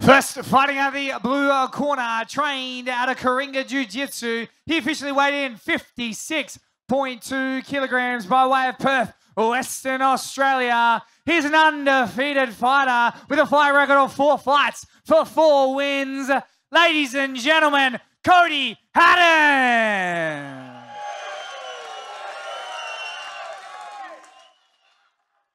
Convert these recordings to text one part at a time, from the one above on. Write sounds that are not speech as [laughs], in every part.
First, fighting out the blue uh, corner, trained out of Karinga Jiu Jitsu. He officially weighed in 56.2 kilograms by way of Perth, Western Australia. He's an undefeated fighter with a fight record of four fights for four wins. Ladies and gentlemen, Cody Haddon.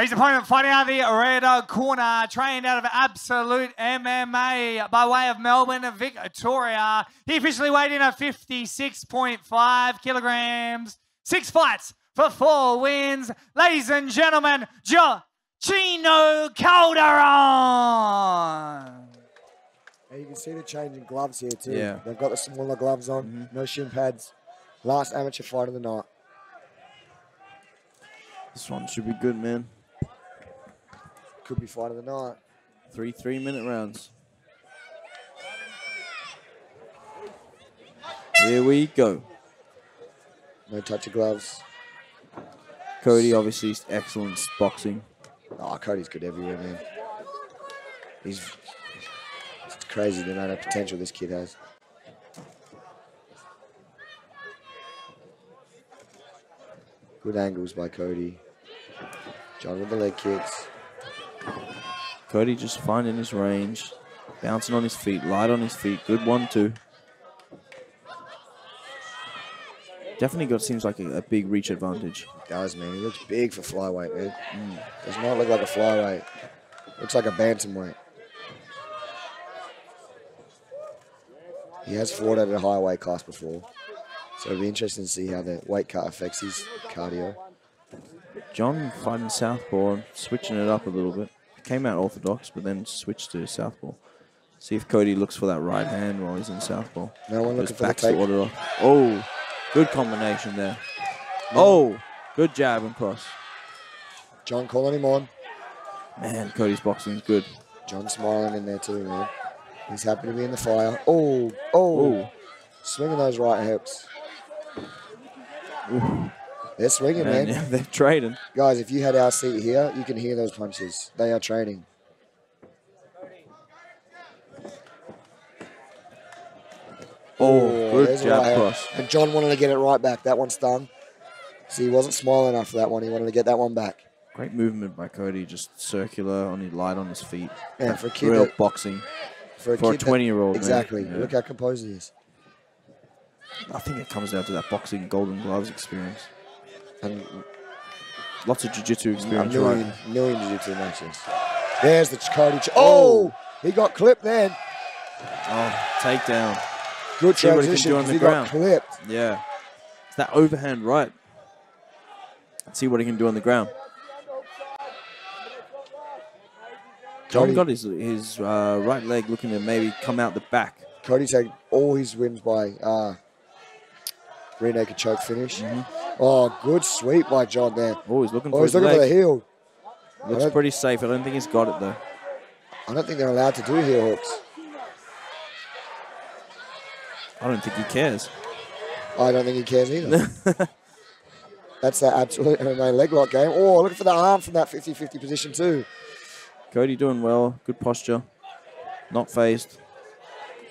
His opponent fighting out of the red corner, trained out of Absolute MMA by way of Melbourne, Victoria. He officially weighed in at 56.5 kilograms. Six fights for four wins. Ladies and gentlemen, Chino Calderon. you can see the change in gloves here too. Yeah. They've got the smaller gloves on, Mm-hmm. no shin pads. Last amateur fight of the night. This one should be good, man. Could be fight of the night. Three three-minute rounds. Here we go. No touch of gloves. Cody, obviously, is excellent boxing. Oh, Cody's good everywhere, man. He's it's crazy the amount of potential this kid has. Good angles by Cody. John with the leg kicks. Cody just finding his range, bouncing on his feet, light on his feet. Good one, two. Definitely got seems like a, a big reach advantage. Does man, he looks big for flyweight, man. Does not look like a flyweight. Looks like a bantamweight. He has fought at a high weight class before, so it'll be interesting to see how the weight cut affects his cardio. John fighting southpaw, switching it up a little bit. Came out orthodox, but then switched to southpaw. See if Cody looks for that right hand while he's in southpaw. No one looking for the orthodox. Oh, good combination there. Mm. Oh, good jab and cross. John calling him on. Man, Cody's boxing is good. John smiling in there too, man. He's happy to be in the fire. Oh, oh, swinging those right hooks. They're swinging, man, man. [laughs] yeah, they're trading. Guys, if you had our seat here, you can hear those punches. They are training. Oh, good jab cross. And John wanted to get it right back. That one stung. See, he wasn't smiling enough for that one. He wanted to get that one back. Great movement by Cody, just circular on his light on his feet. Yeah, for a kid Real that- boxing. For a, For a 20-year-old. Exactly. Yeah. Look how composed he is. I think it comes down to that boxing golden gloves experience. And Lots of jiu-jitsu a experience, million, right? million jiu-jitsu matches. There's the Cody. Ch- oh, he got clipped then. Oh, takedown. Good See what he can transition. do on 'cause the he ground. got clipped. Yeah. It's that overhand right. Let's see what he can do on the ground. John got his his uh, right leg looking to maybe come out the back. Cody take all his wins by uh, rear naked choke finish. Oh, good sweep by John there. Oh, he's looking Oh, for he's his looking for the heel. Looks pretty safe. I don't think he's got it though. I don't think they're allowed to do heel hooks. I don't think he cares. I don't think he cares either. [laughs] That's that absolute MMA leg lock game. Oh, looking for the arm from that 50-50 position too. Cody doing well. Good posture. Not phased.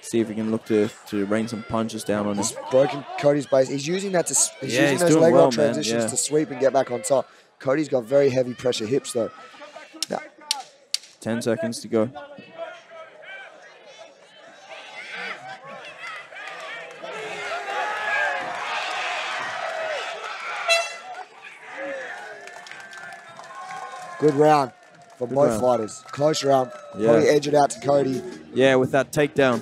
See if he can look to, to rain some punches down on him. He's broken Cody's base. He's using that to. He's Yeah, using he's those leg well, transitions Yeah. to sweep and get back on top. Cody's got very heavy pressure hips though. Now, 10 seconds to go. good round for Good both round. fighters. Close round. Yeah. Probably edge it out to Cody. Yeah, with that takedown.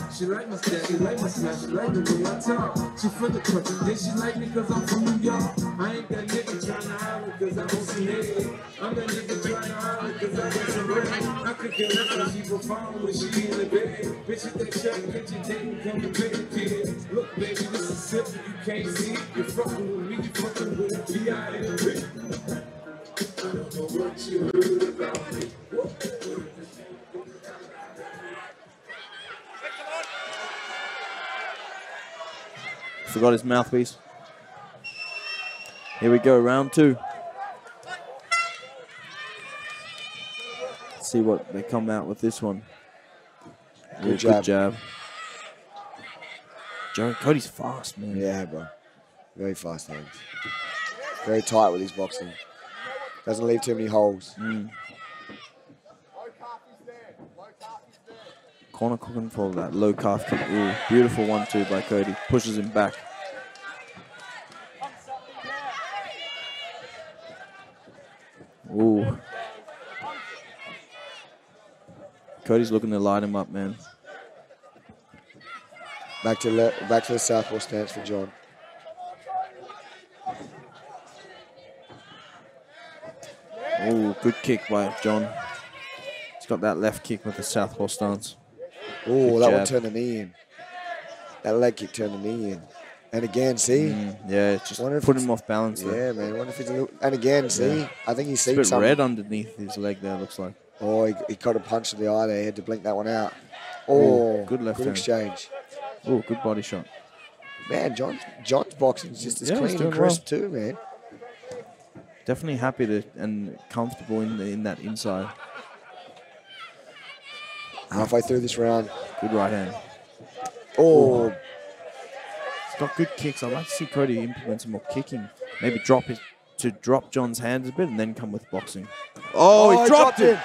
She like my style, she like my style, she like the way I talk. She from the country, then she like me cause I'm from New York. I ain't that nigga trying to holler cause I want some nigga. I'm that nigga trying to holler cause I got some bread. I could get her cause she perform when she in the bed. Bitch, if that check, bitch, you take me, come a kid. Look, baby, this is simple, you can't see. You're fucking with me, you fucking with a B.I. the bed. I don't know what you heard about me. Forgot his mouthpiece. Here we go, round two. Let's see what they come out with this one. Good jab. Good jab. Joe Cody's fast, man. Yeah, bro. Very fast hands. Very tight with his boxing. Doesn't leave too many holes. Mm. Corner cooking for that low calf kick. Ooh, beautiful one two by Cody. Pushes him back. Ooh. Cody's looking to light him up, man. Back to le- back to the southpaw stance for John. Ooh, good kick by John. He's got that left kick with the southpaw stance. Oh, that one jab. turned the knee in. That leg kick turned the knee in. And again, see? Mm, yeah, just Wonder if put him off balance there. Yeah, man. Wonder if it's a little, and again, see? Yeah. I think he's seen bit something. red underneath his leg there, looks like. Oh, he, he caught a punch to the eye there. He had to blink that one out. Oh, good left good hand. exchange. Oh, good body shot. Man, John, John's boxing's just as Yeah, clean and crisp too, man. Definitely happy to and comfortable in the, in that inside. Halfway through this round. Good right hand. Oh, He's got good kicks. I'd like to see Cody implement some more kicking. Maybe drop his to drop John's hands a bit and then come with boxing. Oh, he oh, dropped, it.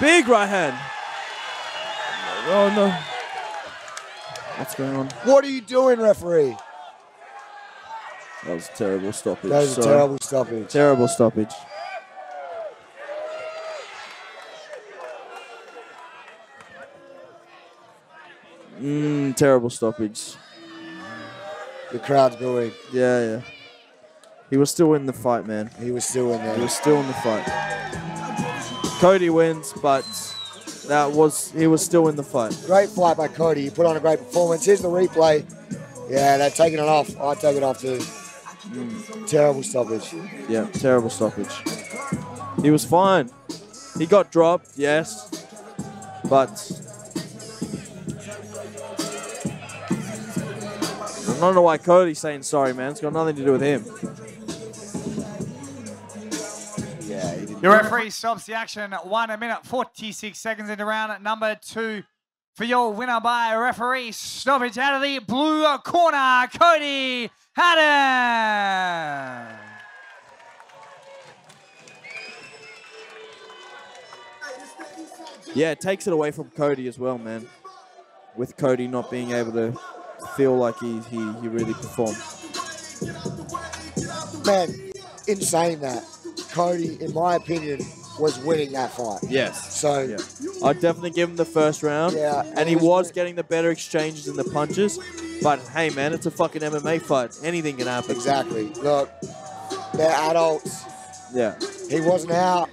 Big right hand. Oh no. What's going on? What are you doing, referee? That was a terrible stoppage. That was a Sorry. terrible stoppage. Terrible stoppage. Mm, terrible stoppage. The crowd's booing. Yeah, yeah. He was still in the fight, man. He was still in there. He was still in the fight. Cody wins, but that was he was still in the fight. Great fight by Cody. He put on a great performance. Here's the replay. Yeah, they're taking it off. I take it off too. Terrible stoppage. Yeah, terrible stoppage. He was fine. He got dropped, yes, but I don't know why Cody's saying sorry, man. It's got nothing to do with him. Yeah, he did. Your referee stops the action. One a minute, 46 seconds into round number two. For your winner by referee stoppage out of the blue corner, Cody Haddon. Yeah, it takes it away from Cody as well, man. With Cody not being able to feel like he he, he really performed. Man, in saying that, Cody, in my opinion, was winning that fight. Yes. So, Yeah. I'd definitely give him the first round. Yeah, And he was getting the better exchanges and the punches. But hey, man, it's a fucking MMA fight. Anything can happen. exactly. Look, they're adults. Yeah. He wasn't out.